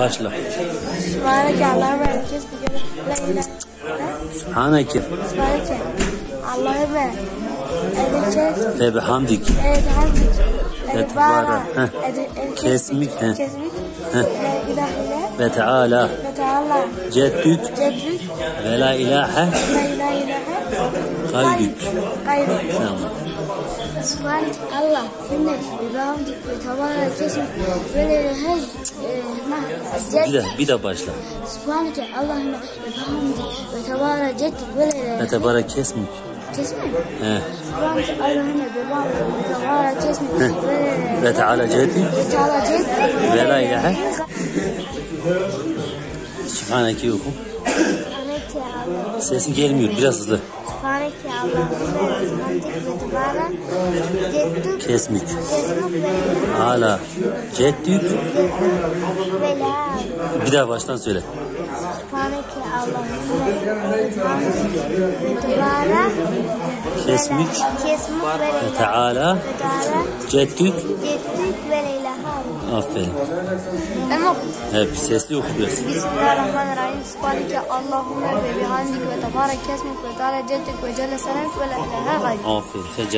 Başla. Subhaneke Allahümme herkes bir kere. La ilahe. Subhaneke Subhaneke Allahümme. Edeceğiz. ve bihamdik. Evet hamdik. Ve tebara. Kesmik. Kesmik. La Ve Teala ve Teala. ceddük Ceddük. ve la ilahe La ilahe ilahe. gayrük. Gayrük. Tamam. Hamdik. Ve tebara. Kesmik. Ve la ilahe. Bir de, bir de başla. Subhaneke Allahümme ve hamdik ve tebara ceddük ve ilahe. Ve tebara kesmik. Kesme. He. Subhaneke Allahümme ve hamdik ve tebara kesmik ve ilahe. Ve Teala ceddük Ve Teala ceddük ve la ilahe. Subhaneke oku. Sesin gelmiyor biraz hızlı. Subhaneke Allahümme ve hamdik Kesmik. Hala ceddük. Bir daha baştan söyle. Kesmik. kesmik ve. Teala ceddük. Aferin. Okudum. Hep sesli oku biraz. Bismillahirrahmanirrahim. Subhaneke Allahümme ve bihamdik ve tebarek kesmek ve teala ceddek ve celle selamik ve la ilahe gayrı. Aferin. Sen